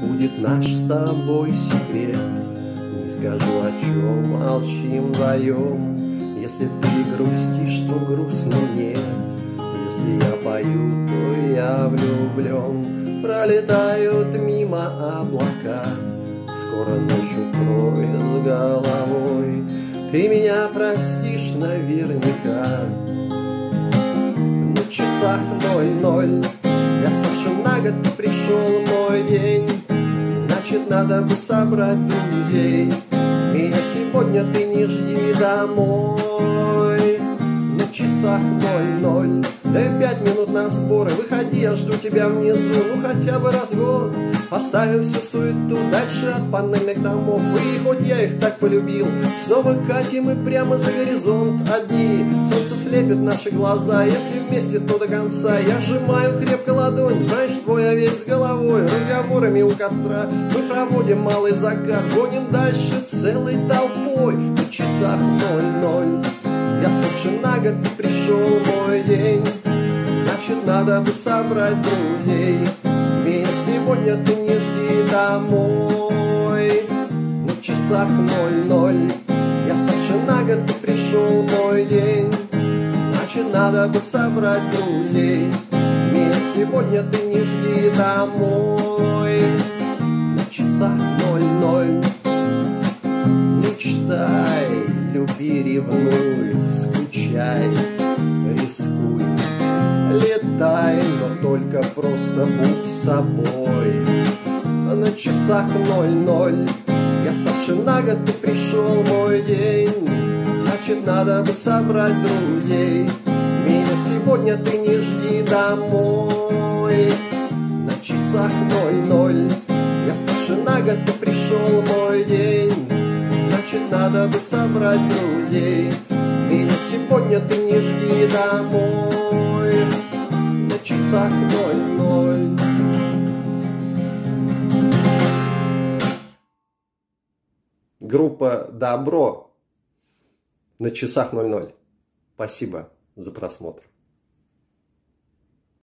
будет наш с тобой секрет. Не скажу, о чем молчим вдвоем Если ты грустишь, то грустно мне Если я пою, то я влюблен Пролетают мимо облака. Скоро ночь укроет головой. Ты меня простишь наверняка. На часах ноль-ноль. Я старше на год пришел мой день Значит, надо бы собрать друзей. Меня сегодня ты не жди домой. На часах ноль-ноль Дай пять минут на сборы. Выходи, я жду тебя внизу. Ну хотя бы раз в год. Оставим всю суету дальше от панельных домов. И хоть я их так полюбил Снова катим и прямо за горизонт одни. Солнце слепит наши глаза. Если вместе, то до конца. Я сжимаю крепко ладонь Разговорами у костра. Мы проводим малый закат Гоним дальше целой толпой. На часах ноль-ноль. Я старше на год, пришел мой день. Значит, надо бы собрать друзей. Меня сегодня ты не жди домой. На часах ноль-ноль. Я старше на год, пришел мой день. Значит, надо бы собрать друзей сегодня ты не жди домой. На часах ноль-ноль. Мечтай, люби, ревнуй, скучай, рискуй. Летай, но только просто будь собой. На часах ноль-ноль. Я старше на год, ты пришел мой день. Значит, надо бы собрать друзей. Меня сегодня ты не жди домой часах ноль-ноль. Я старше на год, ты пришел мой день. Значит, надо бы собрать друзей. Меня сегодня ты не жди домой. На часах ноль-ноль. Группа «Добро» на часах 00. Спасибо за просмотр.